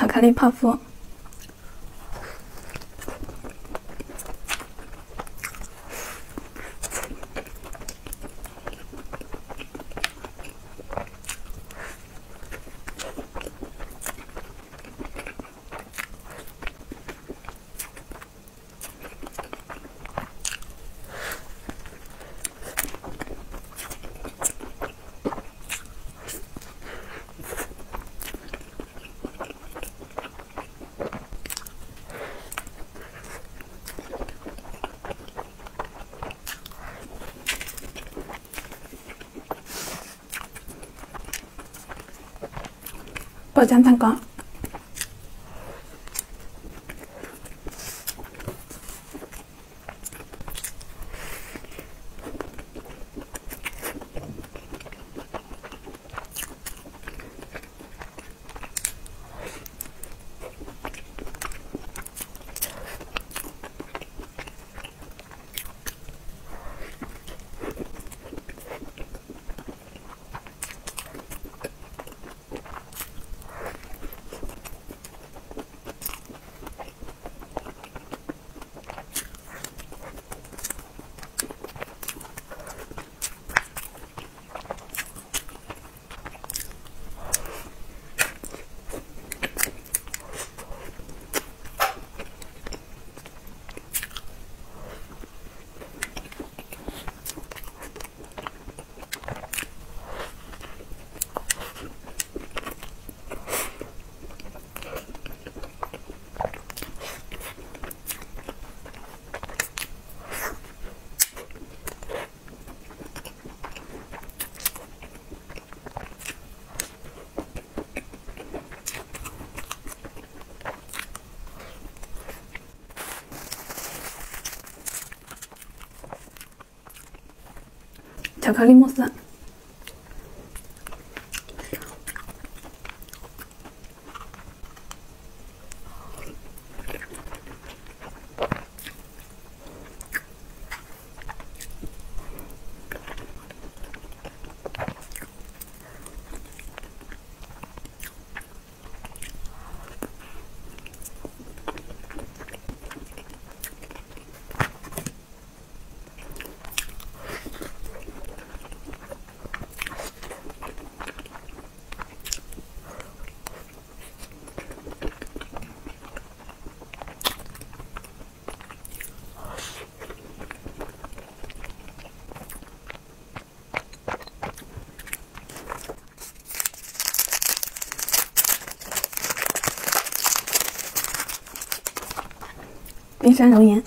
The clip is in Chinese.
巧克力泡芙。爆浆蛋糕。巧克力慕斯。冰山熔岩。